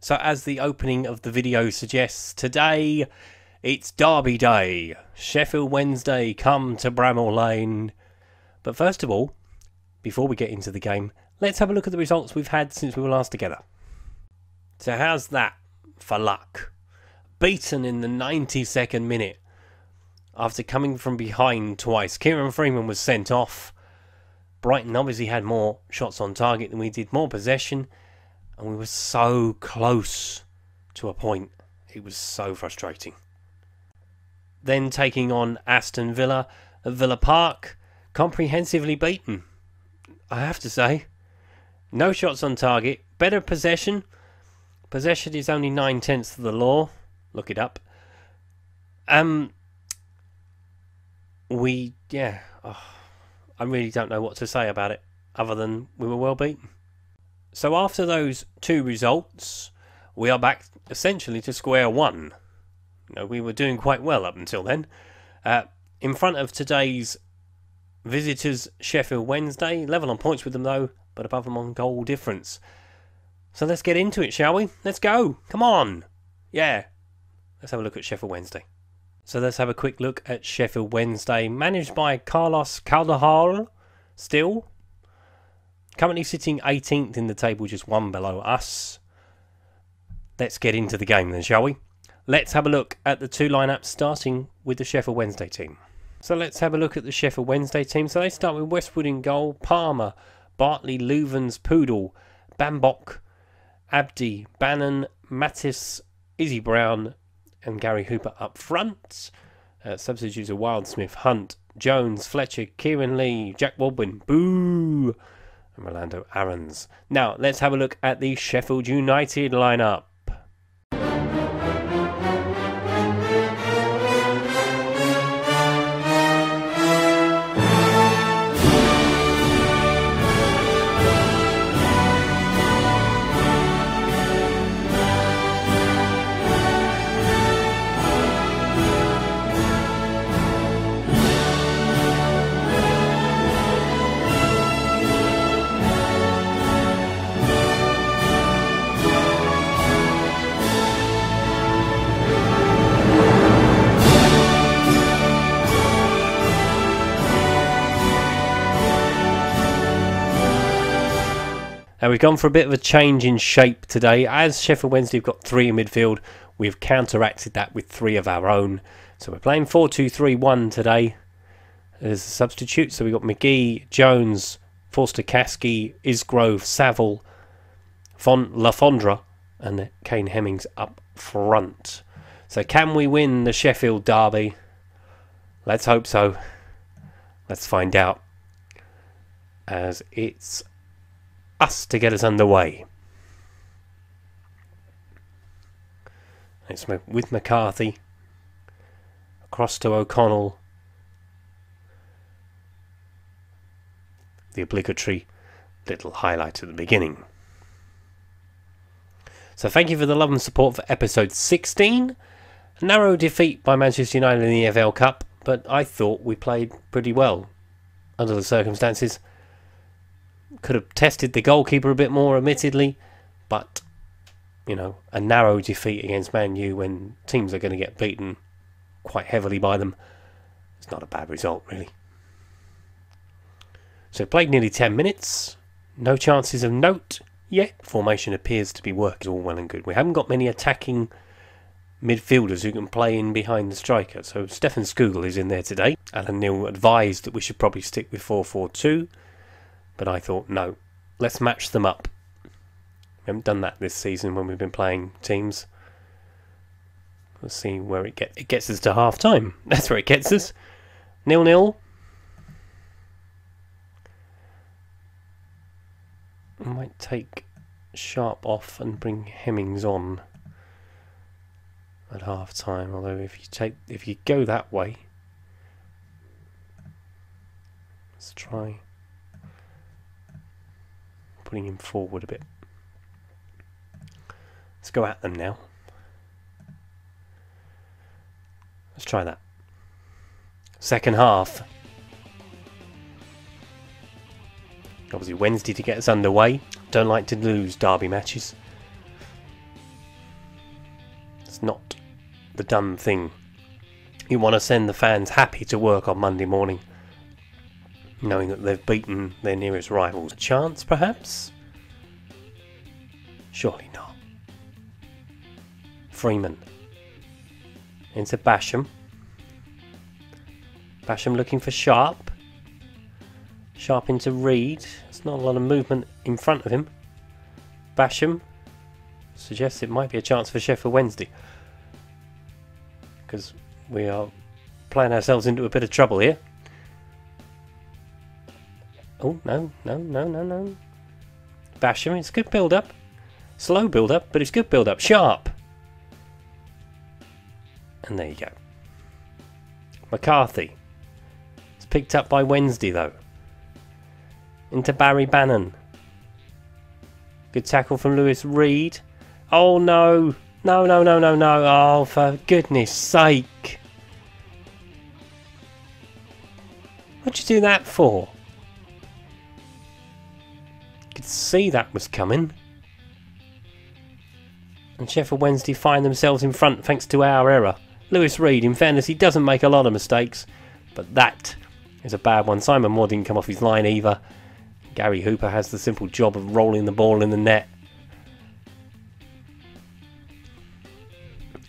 So as the opening of the video suggests, today it's Derby Day. Sheffield Wednesday come to Bramall Lane. But first of all, before we get into the game, let's have a look at the results we've had since we were last together. So how's that for luck? Beaten in the 92nd minute after coming from behind twice. Kieron Freeman was sent off. Brighton obviously had more shots on target than we did, more possession, and we were so close to a point. It was so frustrating. Then taking on Aston Villa at Villa Park, comprehensively beaten. I have to say, no shots on target, better possession. Possession is only nine tenths of the law. Look it up. Um, we yeah. Oh, I really don't know what to say about it other than we were well beaten. So after those two results, we are back essentially to square one. You know, we were doing quite well up until then. Uh, in front of today's visitors, Sheffield Wednesday, level on points with them though, but above them on goal difference. So let's get into it, shall we? Let's go. Come on. Yeah. Let's have a look at Sheffield Wednesday. So let's have a quick look at Sheffield Wednesday, managed by Carlos Carvalhal, still. Currently sitting 18th in the table, just one below us. Let's get into the game then, shall we? Let's have a look at the two lineups, starting with the Sheffield Wednesday team. So let's have a look at the Sheffield Wednesday team. So they start with Westwood in goal, Palmer, Bartley, Loovens, Pudil, Bambock, Abdi, Bannan, Matias, Izzy Brown, and Gary Hooper up front. Uh, substitutes are Wildsmith, Hunt, Jones, Fletcher, Kieran Lee, Jack Baldwin, Boo, and Rolando. Now, let's have a look at the Sheffield United lineup. Now we've gone for a bit of a change in shape today. As Sheffield Wednesday have got three in midfield, we've counteracted that with three of our own. So we're playing 4-2-3-1 today as a substitute. So we've got McGee, Jones, Forster Caskey, Isgrove, Saville, Fon Lafondra, and Kane Hemmings up front. So can we win the Sheffield derby? Let's hope so. Let's find out. As it's us to get us underway. It's with McCarthy across to O'Connell. The obligatory little highlight at the beginning. So thank you for the love and support for episode 16. A narrow defeat by Manchester United in the FL Cup, but I thought we played pretty well under the circumstances. Could have tested the goalkeeper a bit more, admittedly, but you know, a narrow defeat against Man U when teams are going to get beaten quite heavily by them. It's not a bad result, really. So played nearly 10 minutes. No chances of note yet. Formation appears to be working all well and good. We haven't got many attacking midfielders who can play in behind the striker. So Stefan Scougall is in there today. Alan Knill advised that we should probably stick with 4-4-2. But I thought, no, let's match them up. We haven't done that this season when we've been playing teams. Let's see where it gets. It gets us to half time. That's where it gets us. Nil nil. I might take Sharp off and bring Hemmings on at half time. Although if you take if you go that way, let's try putting him forward a bit. Let's go at them now. Let's try that. Second half. Obviously Wednesday to get us underway. Don't like to lose derby matches. It's not the done thing. You want to send the fans happy to work on Monday morning, knowing that they've beaten their nearest rivals. A chance, perhaps? Surely not. Freeman. Into Basham. Basham looking for Sharp. Sharp into Reed. There's not a lot of movement in front of him. Basham suggests it might be a chance for Sheffield Wednesday. Because we are playing ourselves into a bit of trouble here. Oh, no, no, no, no, no. Basham, it's good build up. Slow build up, but it's good build up. Sharp. And there you go. McCarthy. It's picked up by Wednesday though. Into Barry Bannan. Good tackle from Lewis Reed. Oh no! No, no, no, no, no. Oh, for goodness sake. What'd you do that for? See that was coming. And Sheffield Wednesday find themselves in front thanks to our error. Lewis Reed, in fairness, he doesn't make a lot of mistakes, but that is a bad one. Simon Moore didn't come off his line either. Gary Hooper has the simple job of rolling the ball in the net.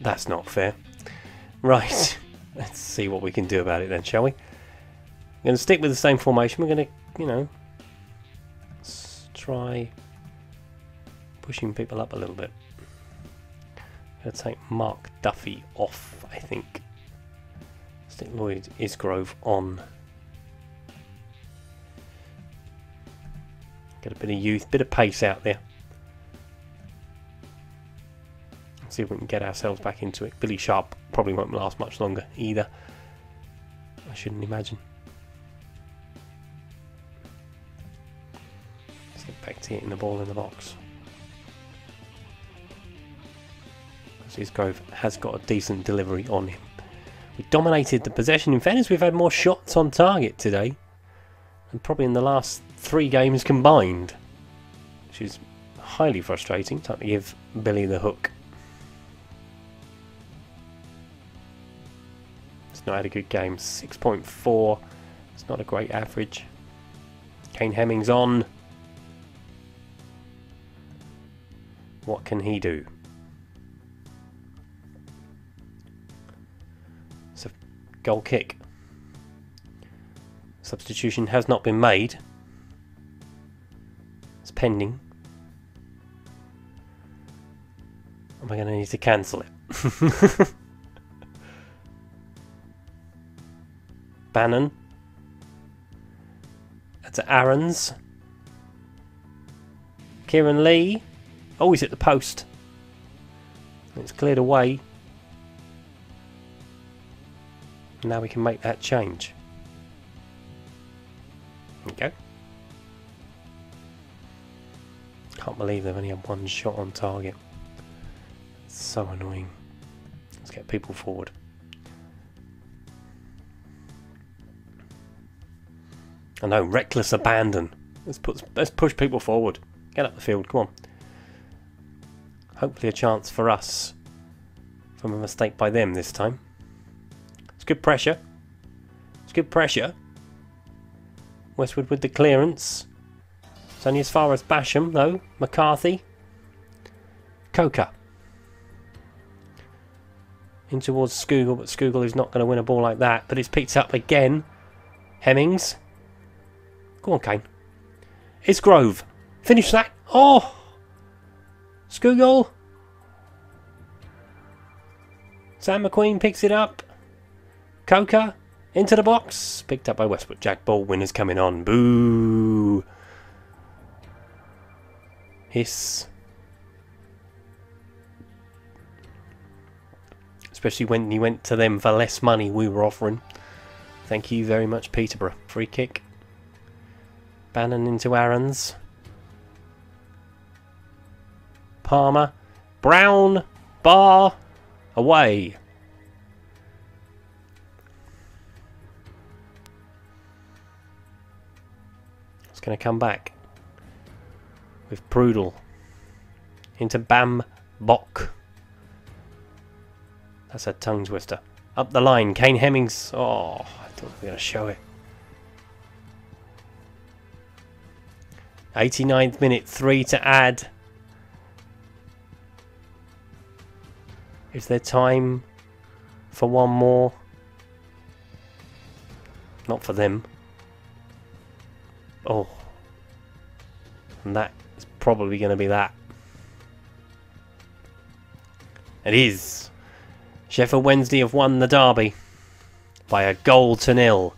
That's not fair. Right, oh. let's see what we can do about it then, shall we? We're going to stick with the same formation. We're going to, you know, try pushing people up a little bit. Going to take Mark Duffy off, I think. Stick Lloyd Isgrove on. Get a bit of youth, bit of pace out there. See if we can get ourselves back into it. Billy Sharp probably won't last much longer either. I shouldn't imagine. Getting the ball in the box. Grove has got a decent delivery on him. We dominated the possession. In fairness, we've had more shots on target today. And probably in the last three games combined. Which is highly frustrating. Time to give Billy the hook. It's not had a good game. 6.4. It's not a great average. Kane Hemmings on. What can he do? So goal kick. Substitution has not been made. It's pending. Am I going to need to cancel it? Bannan. That's Aarons. Kieran Lee. Oh, he's at the post. It's cleared away. Now we can make that change. Okay. Can't believe they've only had one shot on target. so annoying. Let's get people forward. I know, reckless abandon. Let's put let's push people forward. Get up the field, come on. Hopefully a chance for us from a mistake by them this time It's good pressure. It's good pressure. Westwood with the clearance. It's only as far as Basham, though. McCarthy. Coker. In towards Scougall, but Scougall is not going to win a ball like that. But it's picked up again. Hemmings. Go on, Kane. It's Grove. Finish that. Oh! Scougall. Sam McQueen picks it up. Coker into the box. Picked up by Westwood. Jack Baldwin is coming on. Boo. Hiss. Especially when he went to them for less money we were offering. Thank you very much, Peterborough. Free kick. Bannan into Aarons. Palmer. Brown. Bar. Away. It's going to come back with Pudil into Bam Bok. That's a tongue twister. Up the line, Kane Hemmings. Oh, I thought we were going to show it. 89th minute, three to add. Is there time for one more? Not for them. Oh. And that is probably going to be that. It is. Sheffield Wednesday have won the derby by a goal to nil.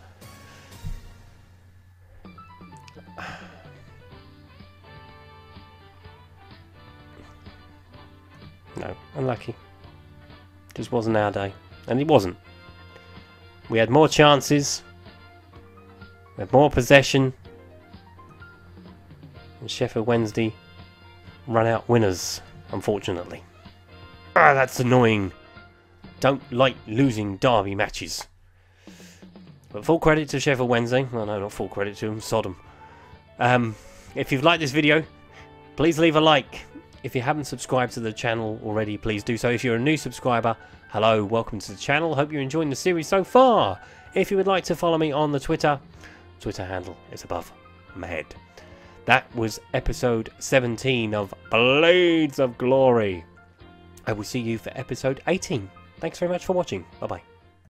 Just wasn't our day. And it wasn't. We had more chances. We had more possession. And Sheffield Wednesday run out winners, unfortunately. Ah, that's annoying. Don't like losing derby matches. But full credit to Sheffield Wednesday. Well, no, not full credit to them. Sodom. Um, if you've liked this video, please leave a like. If you haven't subscribed to the channel already, please do so. If you're a new subscriber, hello, welcome to the channel. Hope you're enjoying the series so far. If you would like to follow me on the Twitter, Twitter handle is above my head. That was episode 17 of Blades of Glory. I will see you for episode 18. Thanks very much for watching. Bye bye.